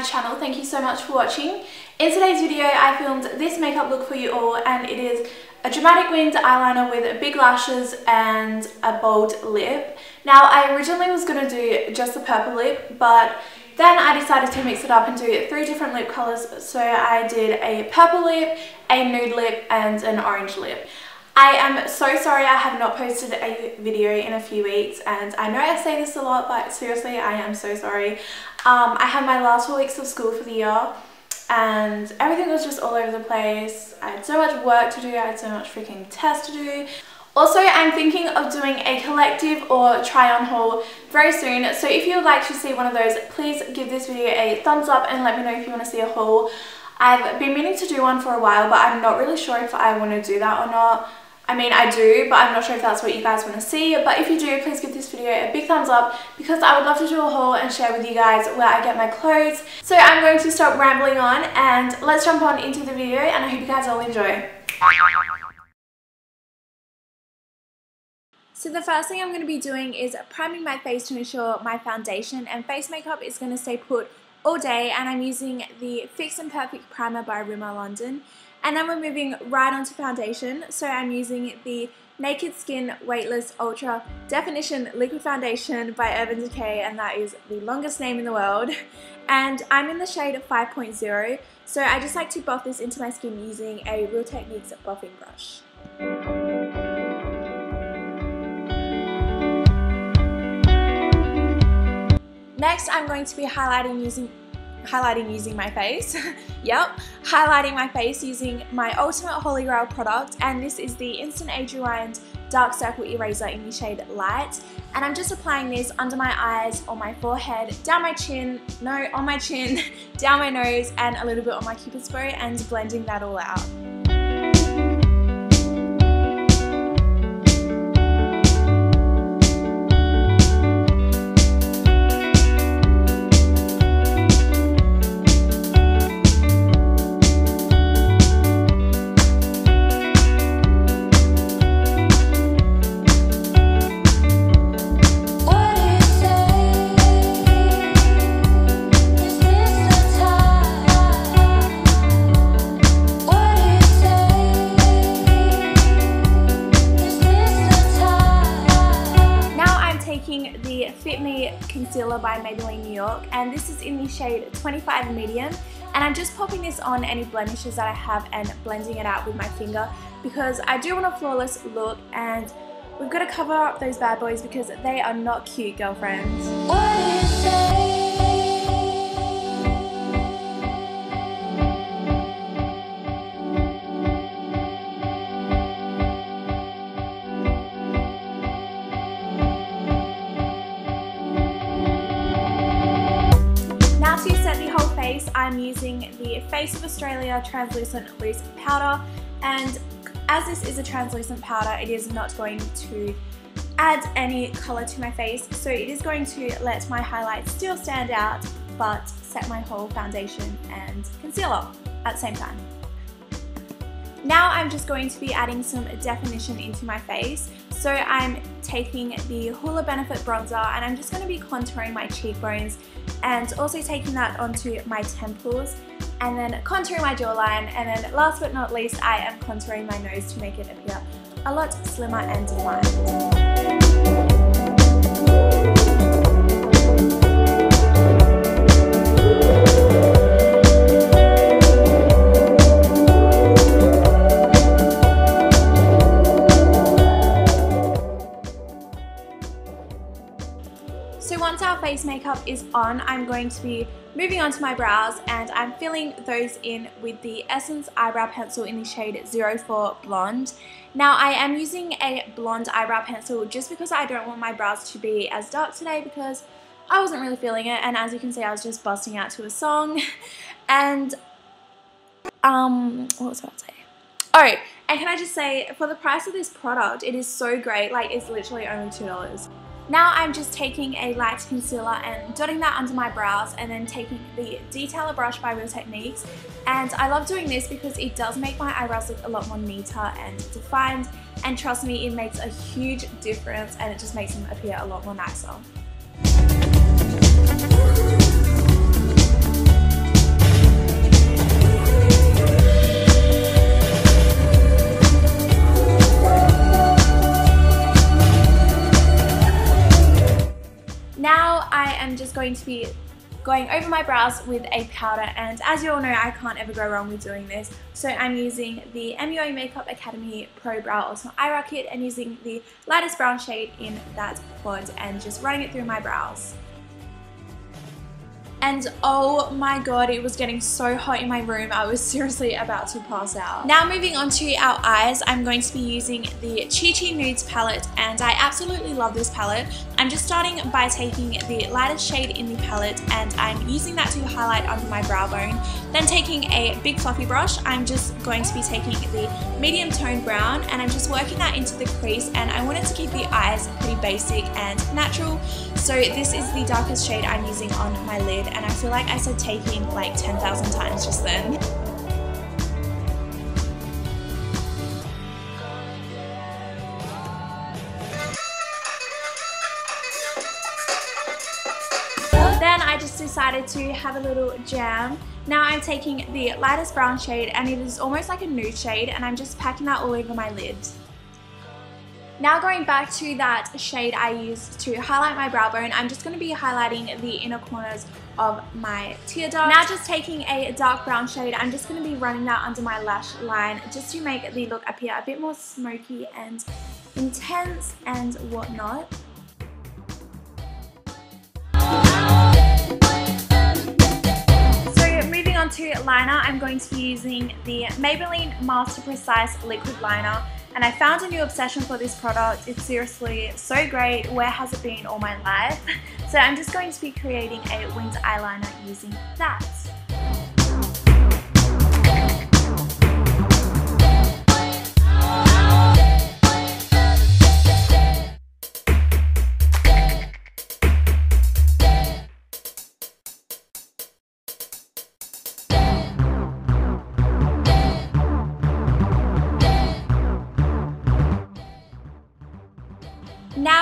my channel. Thank you so much for watching. In today's video I filmed this makeup look for you all and it is a dramatic winged eyeliner with big lashes and a bold lip. Now I originally was going to do just the purple lip but then I decided to mix it up and do three different lip colours so I did a purple lip, a nude lip and an orange lip. I am so sorry I have not posted a video in a few weeks and I know I say this a lot but seriously I am so sorry. Um, I had my last four weeks of school for the year and everything was just all over the place. I had so much work to do, I had so much freaking tests to do. Also, I'm thinking of doing a collective or try on haul very soon. So if you would like to see one of those, please give this video a thumbs up and let me know if you want to see a haul. I've been meaning to do one for a while, but I'm not really sure if I want to do that or not. I mean, I do, but I'm not sure if that's what you guys want to see. But if you do, please give this video a big thumbs up because I would love to do a haul and share with you guys where I get my clothes. So I'm going to stop rambling on and let's jump on into the video and I hope you guys all enjoy. So the first thing I'm going to be doing is priming my face to ensure my foundation and face makeup is going to stay put all day and I'm using the Fix and Perfect Primer by Rimmel London. And then we're moving right onto foundation. So I'm using the Naked Skin Weightless Ultra Definition Liquid Foundation by Urban Decay and that is the longest name in the world. And I'm in the shade 5.0 so I just like to buff this into my skin using a Real Techniques buffing brush. Next I'm going to be highlighting using highlighting using my face. yep, highlighting my face using my Ultimate Holy Grail product and this is the Instant Age Rewind Dark Circle Eraser in the shade Light and I'm just applying this under my eyes, on my forehead, down my chin, no, on my chin, down my nose and a little bit on my cupid's bow and blending that all out. Concealer by Maybelline New York and this is in the shade 25 Medium and I'm just popping this on any blemishes that I have and blending it out with my finger because I do want a flawless look and we've got to cover up those bad boys because they are not cute girlfriends. Using the Face of Australia Translucent Loose Powder and as this is a translucent powder it is not going to add any colour to my face so it is going to let my highlights still stand out but set my whole foundation and concealer at the same time. Now I'm just going to be adding some definition into my face. So I'm taking the Hoola Benefit Bronzer and I'm just going to be contouring my cheekbones and also taking that onto my temples and then contouring my jawline and then last but not least I am contouring my nose to make it appear a lot slimmer and defined. Face makeup is on, I'm going to be moving on to my brows and I'm filling those in with the Essence Eyebrow Pencil in the shade 04 Blonde. Now I am using a blonde eyebrow pencil just because I don't want my brows to be as dark today because I wasn't really feeling it and as you can see I was just busting out to a song and um what was I about to say? Alright, and can I just say, for the price of this product, it is so great, like it's literally only $2. Now I'm just taking a light concealer and dotting that under my brows and then taking the detailer brush by Real Techniques and I love doing this because it does make my eyebrows look a lot more neater and defined and trust me it makes a huge difference and it just makes them appear a lot more nicer. I am just going to be going over my brows with a powder. And as you all know I can't ever go wrong with doing this. So I'm using the MUA Makeup Academy Pro Brow Ultimate Eye Rocket and using the lightest brown shade in that quad and just running it through my brows and oh my god it was getting so hot in my room I was seriously about to pass out. Now moving on to our eyes I'm going to be using the Chi Chi Nudes palette and I absolutely love this palette. I'm just starting by taking the lightest shade in the palette and I'm using that to highlight under my brow bone. Then taking a big fluffy brush I'm just going to be taking the medium toned brown and I'm just working that into the crease and I wanted to keep the eyes pretty basic and natural so this is the darkest shade I'm using on my lid and I feel like I said taking like 10,000 times just then. Then I just decided to have a little jam. Now I'm taking the lightest brown shade and it is almost like a nude shade and I'm just packing that all over my lid. Now going back to that shade I used to highlight my brow bone, I'm just going to be highlighting the inner corners of my tear duct. Now just taking a dark brown shade, I'm just going to be running that under my lash line just to make the look appear a bit more smoky and intense and whatnot. So moving on to liner, I'm going to be using the Maybelline Master Precise Liquid Liner and I found a new obsession for this product. It's seriously so great. Where has it been all my life? So I'm just going to be creating a winged eyeliner using that.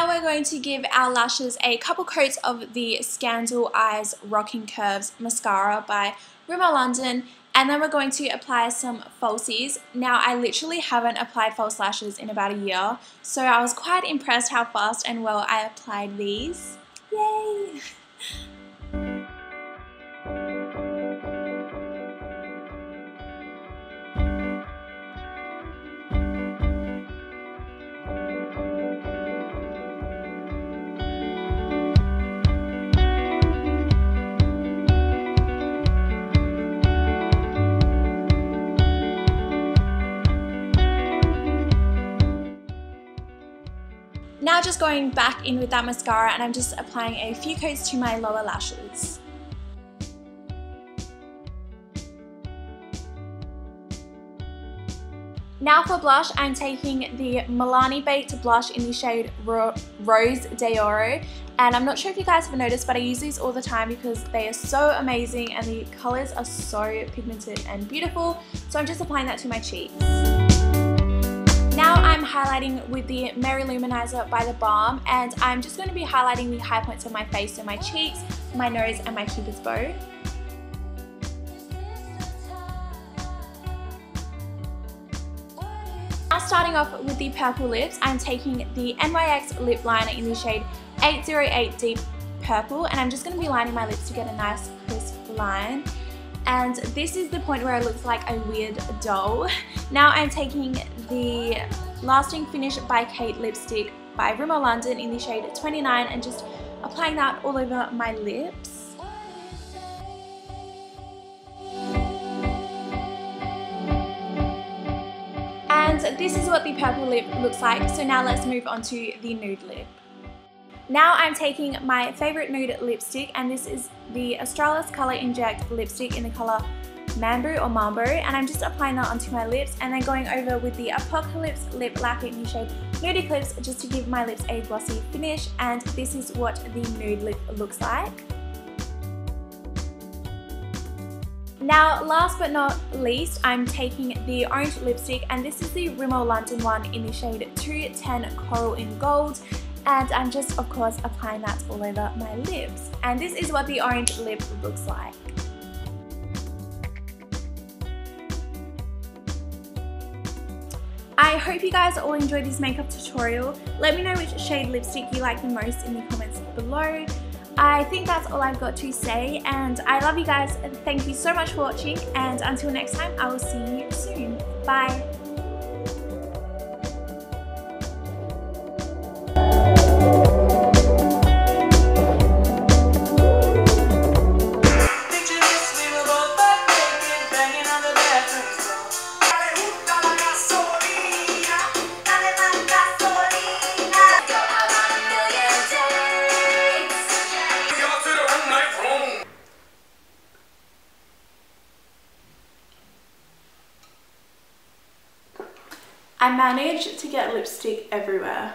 We're going to give our lashes a couple coats of the Scandal Eyes Rocking Curves Mascara by Rimmel London and then we're going to apply some falsies. Now I literally haven't applied false lashes in about a year so I was quite impressed how fast and well I applied these. Yay! Now just going back in with that mascara and I'm just applying a few coats to my lower lashes. Now for blush, I'm taking the Milani Baked Blush in the shade Ro Rose d'Oro. And I'm not sure if you guys have noticed, but I use these all the time because they are so amazing and the colors are so pigmented and beautiful. So I'm just applying that to my cheeks. Now I'm highlighting with the Mary-Lou Manizer by The Balm and I'm just going to be highlighting the high points of my face, so my cheeks, my nose and my cupid's bow. Now starting off with the purple lips, I'm taking the NYX lip liner in the shade 808 Deep Purple and I'm just going to be lining my lips to get a nice crisp line and this is the point where it looks like a weird doll. Now I'm taking the Lasting Finish by Kate lipstick by Rimmel London in the shade 29 and just applying that all over my lips. And this is what the purple lip looks like, so now let's move on to the nude lip. Now I'm taking my favorite nude lipstick and this is the Australis Colour Inject lipstick in the colour Mambo or Mambo and I'm just applying that onto my lips and then going over with the Apocalips Lip Lacquer in the shade Nude Eclipse just to give my lips a glossy finish and this is what the nude lip looks like. Now last but not least I'm taking the orange lipstick and this is the Rimmel London one in the shade 210 Coral in Gold and I'm just of course applying that all over my lips and this is what the orange lip looks like. I hope you guys all enjoyed this makeup tutorial. Let me know which shade lipstick you like the most in the comments below. I think that's all I've got to say and I love you guys and thank you so much for watching and until next time I will see you soon. Bye! I managed to get lipstick everywhere.